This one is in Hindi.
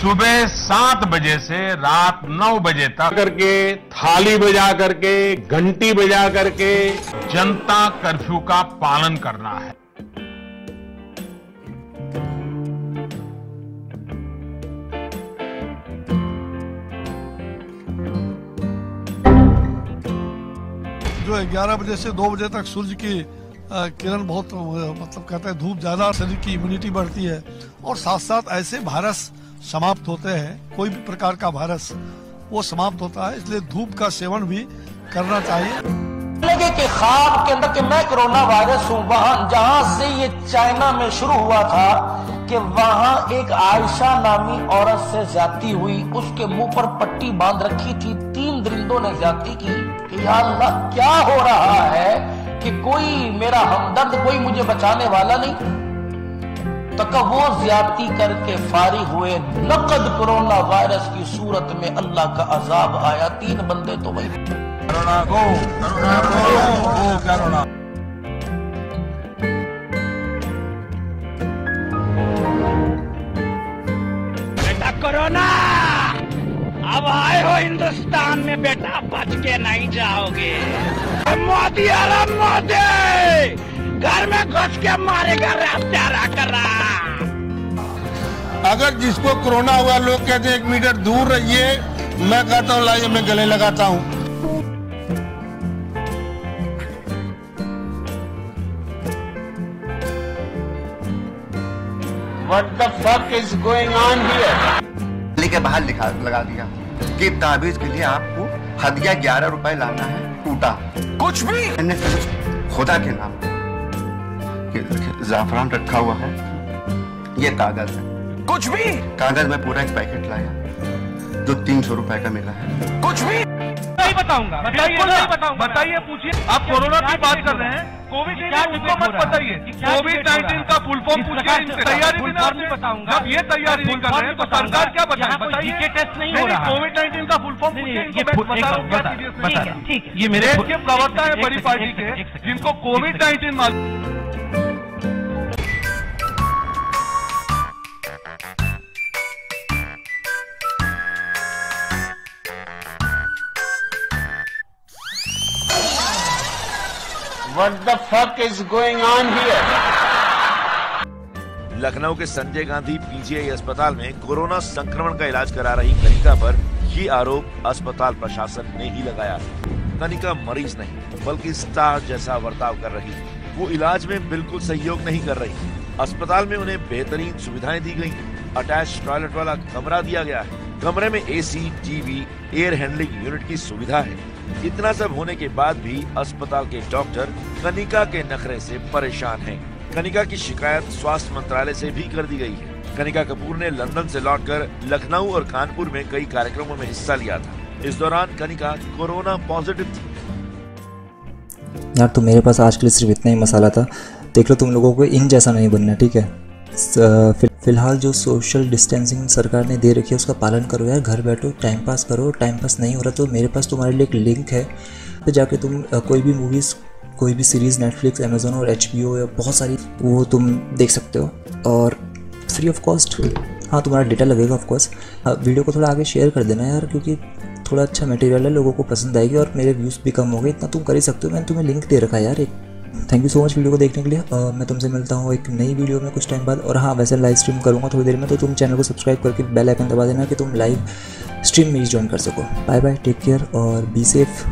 सुबह सात बजे से रात नौ बजे तक करके, थाली बजा करके, घंटी बजा करके जनता कर्फ्यू का पालन करना है। जो 11 बजे से 2 बजे तक सूर्य की किरण बहुत मतलब कहते हैं, धूप ज़्यादा, शरीर की इम्यूनिटी बढ़ती है। और साथ साथ ऐसे वायरस समाप्त होते हैं, कोई भी प्रकार का वायरस, वो समाप्त होता है, इसलिए धूप का सेवन भी करना चाहिए। लगे कि ख्वाब के अंदर कि मैं कोरोना वायरस हूँ, वहाँ, जहाँ से ये चाइना में शुरू हुआ था कि वहाँ एक आयशा नामी औरत से जाती हुई, उसके मुँह पर पट्टी बाँध रखी थी, तीन दरिंदों ने जाती की, कि अल्लाह, क्या हो रहा है कि कोई मेरा हमदर्द, कोई मुझे बचाने वाला नहीं? तो ज्यादती करके फारी हुए नकद कोरोना वायरस की सूरत में अल्लाह का अजाब आया। तीन बंदे तो वही। बेटा कोरोना, अब आए हो हिंदुस्तान में, बेटा, बच के नहीं जाओगे। मोदी, अरे मोदी! घर में घुस के मारेगा हत्यारा कर। रहा अगर जिसको कोरोना हुआ लोग कहते हैं एक मीटर दूर रहिए। मैं कहता हूँ लाइए मैं गले लगाता हूँ। What the fuck is going on here? गली के बाहर लिखा लगा दिया कि ताबीज के लिए आपको हदिया ग्यारह रुपए लाना है टूटा। कुछ भी। खुदा के नाम जाफरान रखा हुआ है। ये कागज़ है। कुछ भी। कागज़ में पूरा एक पैकेट लाया। जो तीन सौ रुपए का मिला है। कुछ भी। नहीं बताऊँगा। बताइए बताइए पूछिए। आप कोरोना की बात कर रहे हैं। कोविड उनको मत बताइए। कोविड नाइन्टीन का फुल फॉर्म पूछिए तैयारी भी नहीं बताऊँगा। जब ये तैयारी नहीं कर रहे हैं तो सरकार क्या बताए टेस्ट नहीं हो रहा। कोविड नाइन्टीन का फुल फॉर्म पूछिए ये मेरे के प्रवक्ता है बड़ी पार्टी के जिनको कोविड नाइन्टीन मालूम What the fuck is going on here? Lucknow के संजय गांधी पीजीआई अस्पताल में कोरोना संक्रमण का इलाज करा रही कनिका पर ये आरोप अस्पताल प्रशासन ने ही लगाया। कनिका मरीज़ नहीं, बल्कि स्टार जैसा बर्ताव कर रही। वो इलाज में बिल्कुल सहयोग नहीं कर रही। अस्पताल में उन्हें बेहतरीन सुविधाएँ दी गई। अटैच टॉयलेट वाला कमरा दिया गया है। कमरे में AC, TV, air handling unit की सुविधा है। इतना सब होने के बाद भी अस्पताल के डॉक्टर कनिका के नखरे से परेशान हैं। कनिका की शिकायत स्वास्थ्य मंत्रालय से भी कर दी गई है। कनिका कपूर ने लंदन से लौटकर लखनऊ और कानपुर में कई कार्यक्रमों में हिस्सा लिया था। इस दौरान कनिका कोरोना पॉजिटिव थी। यार तो मेरे पास आज के लिए सिर्फ़ इतना ही मसाला था। देख लो तुम लोगों को इन जैसा नहीं बनना, ठीक है? फ़िलहाल जो सोशल डिस्टेंसिंग सरकार ने दे रखी है, उसका पालन करो यार, घर बैठो टाइम पास करो टाइम पास नहीं हो रहा तो मेरे पास तुम्हारे लिए एक लिंक है। तो जाके तुम कोई भी मूवीज़ कोई भी सीरीज़ नेटफ्लिक्स अमेजोन और एचबीओ या बहुत सारी वो तुम देख सकते हो। और फ्री ऑफ़ कॉस्ट हाँ तुम्हारा डेटा लगेगा ऑफ़ कोर्स वीडियो को थोड़ा आगे शेयर कर देना यार क्योंकि थोड़ा अच्छा मटेरियल है लोगों को पसंद आएगी और मेरे व्यूज़ भी कम हो गए इतना तुम कर ही सकते हो मैंने तुम्हें लिंक दे रखा है यार एक। Thank you so much video को देखने के लिए। अ, मैं तुमसे मिलता हूँ एक नई वीडियो में कुछ टाइम बाद। और हाँ वैसे लाइव स्ट्रीम करूँगा थोड़ी देर में तो तुम चैनल को सब्सक्राइब करके बेल आइकन दबा देना कि तुम लाइव स्ट्रीम में ही ज्वाइन कर सको। बाय बाय टेक केयर और बी सेफ़